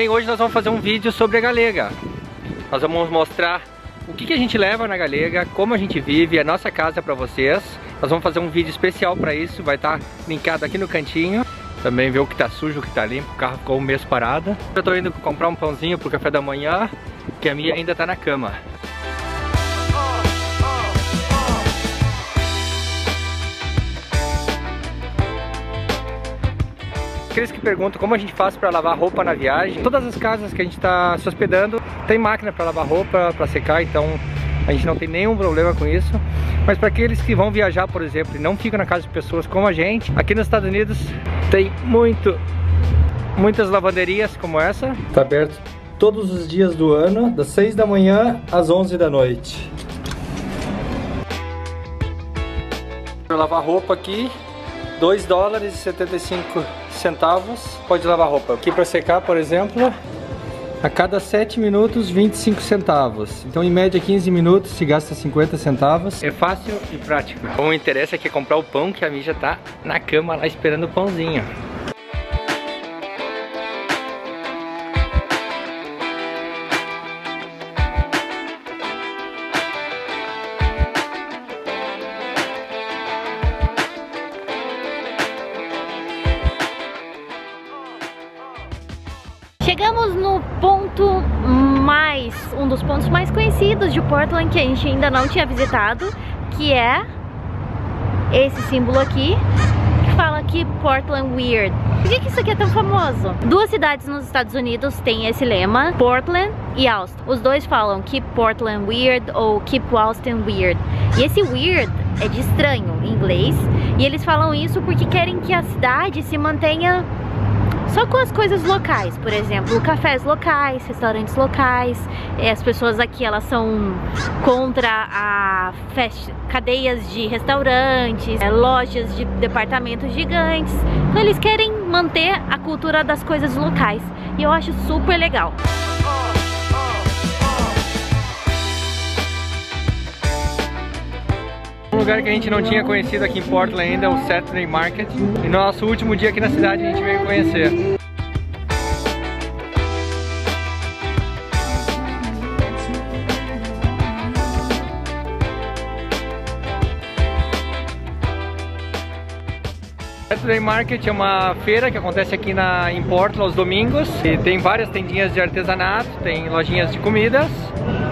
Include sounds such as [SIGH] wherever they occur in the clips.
Bem, hoje nós vamos fazer um vídeo sobre a Galega. Nós vamos mostrar o que, que a gente leva na Galega, como a gente vive, a nossa casa para vocês. Nós vamos fazer um vídeo especial para isso, vai estar tá linkado aqui no cantinho. Também ver o que tá sujo, o que tá limpo, o carro ficou um mês parado. Eu tô indo comprar um pãozinho pro café da manhã, que a minha ainda tá na cama. Aqueles que perguntam como a gente faz para lavar roupa na viagem, todas as casas que a gente está se hospedando tem máquina para lavar roupa, para secar, então a gente não tem nenhum problema com isso. Mas para aqueles que vão viajar, por exemplo, e não ficam na casa de pessoas como a gente, aqui nos Estados Unidos tem muito, muitas lavanderias como essa. Está aberto todos os dias do ano, das 6 da manhã às 11 da noite. Para lavar roupa aqui, 2 dólares e 75 centavos pode lavar roupa. Aqui para secar, por exemplo, a cada 7 minutos 25 centavos. Então em média 15 minutos se gasta 50 centavos. É fácil e prático. O que interessa aqui é comprar o pão que a Mija tá na cama lá esperando o pãozinho. Dos pontos mais conhecidos de Portland que a gente ainda não tinha visitado, que é esse símbolo aqui, que fala aqui Portland Weird. Por que, que isso aqui é tão famoso? Duas cidades nos Estados Unidos têm esse lema, Portland e Austin. Os dois falam Keep Portland Weird ou Keep Austin Weird. E esse weird é de estranho em inglês, e eles falam isso porque querem que a cidade se mantenha só com as coisas locais, por exemplo, cafés locais, restaurantes locais. É, as pessoas aqui elas são contra a fast, cadeias de restaurantes, é, lojas de departamentos gigantes. Então eles querem manter a cultura das coisas locais. E eu acho super legal. Lugar que a gente não tinha conhecido aqui em Portland ainda, o Saturday Market. E no nosso último dia aqui na cidade a gente veio conhecer. Saturday Market é uma feira que acontece aqui na, em Portland aos domingos e tem várias tendinhas de artesanato, tem lojinhas de comidas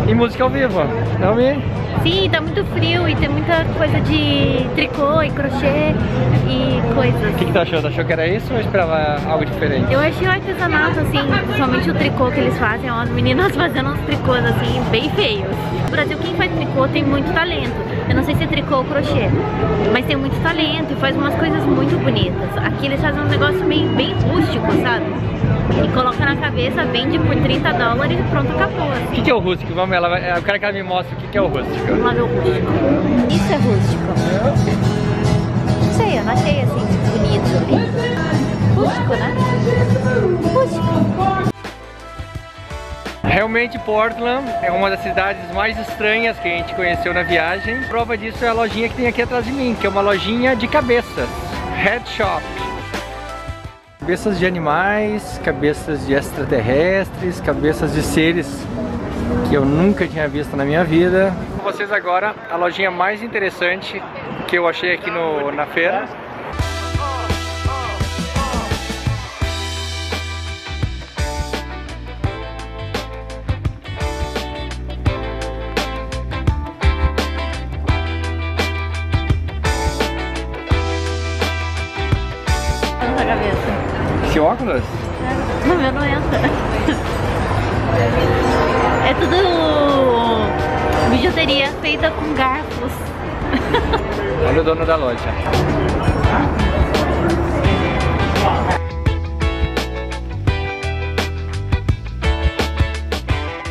e música ao vivo. Não me Sim, tá muito frio e tem muita coisa de tricô e crochê e coisas. O que, que tu achou? Tu achou que era isso ou esperava algo diferente? Eu achei o artesanato, assim, principalmente o tricô que eles fazem, as meninas [LAUGHS] fazendo uns tricôs, assim, bem feios. No Brasil, quem faz tricô tem muito talento. Não sei se é tricô ou crochê, mas tem muito talento e faz umas coisas muito bonitas. Aqui eles fazem um negócio meio bem rústico, sabe? E coloca na cabeça, vende por 30 dólares e pronto, acabou. Assim. O que, que é o rústico? Vamos, ela, eu quero que ela me mostre o que, que é o rústico. Vamos lá ver o rústico. Isso é rústico. Não sei, eu não achei assim Realmente Portland é uma das cidades mais estranhas que a gente conheceu na viagem. Prova disso é a lojinha que tem aqui atrás de mim, que é uma lojinha de cabeças. Head Shop. Cabeças de animais, cabeças de extraterrestres, cabeças de seres que eu nunca tinha visto na minha vida. Com vocês agora a lojinha mais interessante que eu achei aqui no, na feira. Óculos? No meu não entra. É tudo bijuteria feita com garfos. Olha o dono da loja.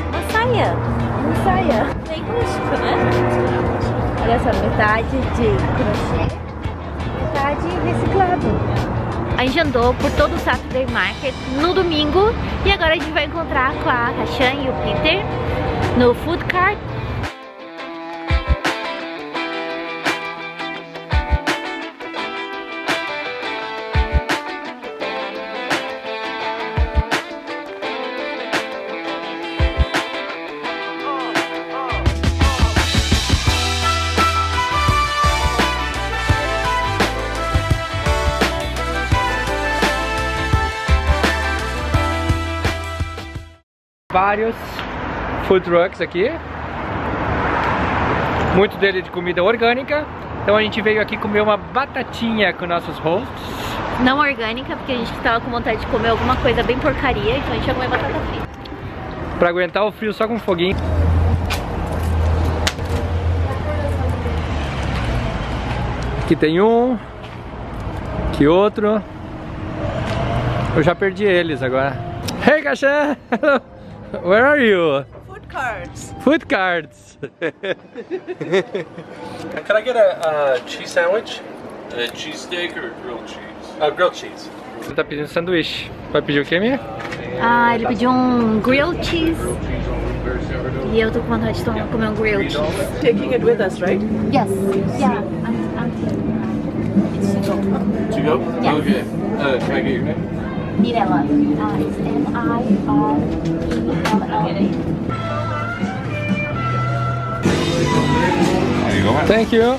Uma saia. Uma saia. Bem rústico, né? Olha só, metade de crochê, metade reciclado. A gente andou por todo o Saturday Market no domingo e agora a gente vai encontrar com a Rashan e o Peter no Food Cart vários food trucks aqui. Muito dele de comida orgânica. Então a gente veio aqui comer uma batatinha com nossos hosts. Não orgânica, porque a gente tava com vontade de comer alguma coisa bem porcaria, então a gente vai comer batata frita. Pra aguentar o frio só com foguinho. Aqui tem um. Aqui outro. Eu já perdi eles agora. Hey, Kashan! [LAUGHS] Where are you? Food cards. Food cards. [LAUGHS] Can I get a, a cheese sandwich? A cheesesteak or grilled cheese? Uh, grilled cheese. Você tá pedindo sanduíche. Vai pedir o que, minha? Ah, ele pediu um grilled cheese. E eu tô com vontade de tomar- comer um grilled cheese. Taking it with us, right? Yes. Yeah. I'm, I'm It's to go. To go? Yes. Okay. Uh, can I get your name? Mirella. Uh, it's M-I-R-E-L-L-A. There you go. Thank you.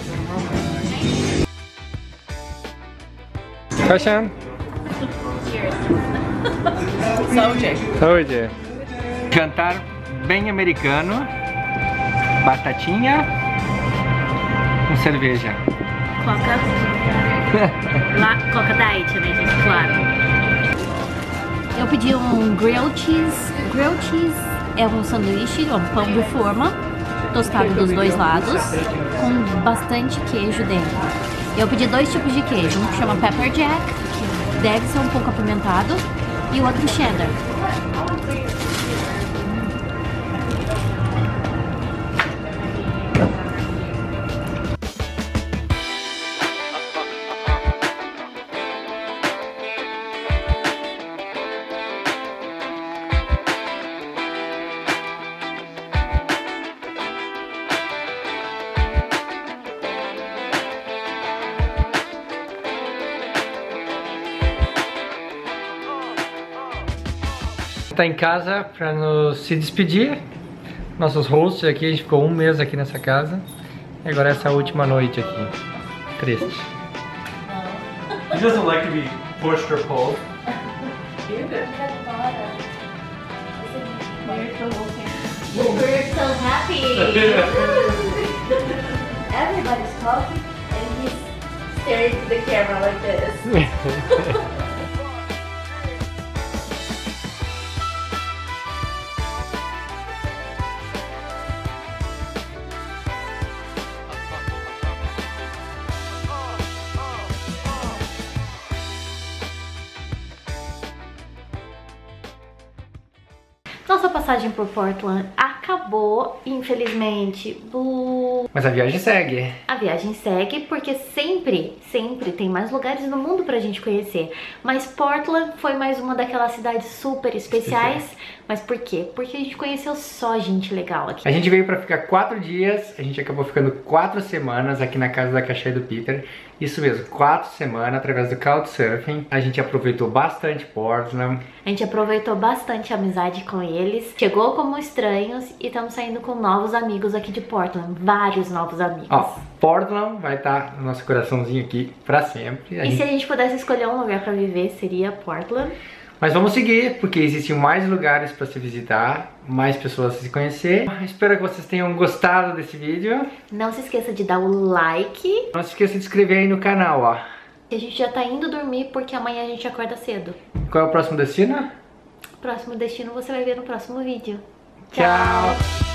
Kashan. Saúde. Saúde. Jantar bem americano. Batatinha. Com cerveja. Coca. [LAUGHS] Lá, Coca Diet, né, gente? Claro. Eu pedi um grilled cheese. Grilled cheese é um sanduíche, um pão de forma, tostado dos dois lados, com bastante queijo dentro. Eu pedi dois tipos de queijo, um que chama pepper jack, que deve ser um pouco apimentado, e o outro cheddar. Tá em casa pra nos se despedir. Nossos hosts aqui, a gente ficou um mês aqui nessa casa. E agora essa última noite aqui. Triste. He doesn't like to be pushed or pulled. We're so happy. Everybody's talking and he's staring to the camera like this. [LAUGHS] Nossa passagem por Portland acabou, infelizmente. Mas a viagem segue. A viagem segue porque sempre, sempre tem mais lugares no mundo pra gente conhecer. Mas Portland foi mais uma daquelas cidades super especiais. Mas por quê? Porque a gente conheceu só gente legal aqui. A gente veio pra ficar quatro dias, a gente acabou ficando quatro semanas aqui na casa da e do Peter. Isso mesmo, quatro semanas através do Couchsurfing. A gente aproveitou bastante Portland. A gente aproveitou bastante a amizade com eles. Chegou como estranhos e estamos saindo com novos amigos aqui de Portland. Vários novos amigos. Ó, Portland vai estar no nosso coraçãozinho aqui pra sempre. A E gente- se a gente pudesse escolher um lugar pra viver, seria Portland. Mas vamos seguir, porque existem mais lugares para se visitar, mais pessoas se conhecer. Espero que vocês tenham gostado desse vídeo. Não se esqueça de dar o like. Não se esqueça de se inscrever aí no canal, ó. A gente já tá indo dormir porque amanhã a gente acorda cedo. Qual é o próximo destino? Próximo destino você vai ver no próximo vídeo. Tchau.